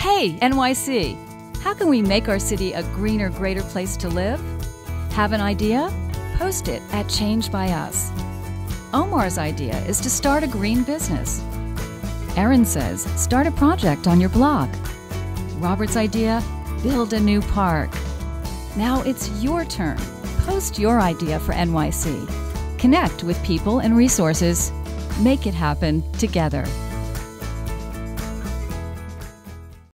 Hey, NYC! How can we make our city a greener, greater place to live? Have an idea? Post it at Change by Us. Omar's idea is to start a green business. Erin says, start a project on your blog. Robert's idea, build a new park. Now it's your turn. Post your idea for NYC. Connect with people and resources. Make it happen together.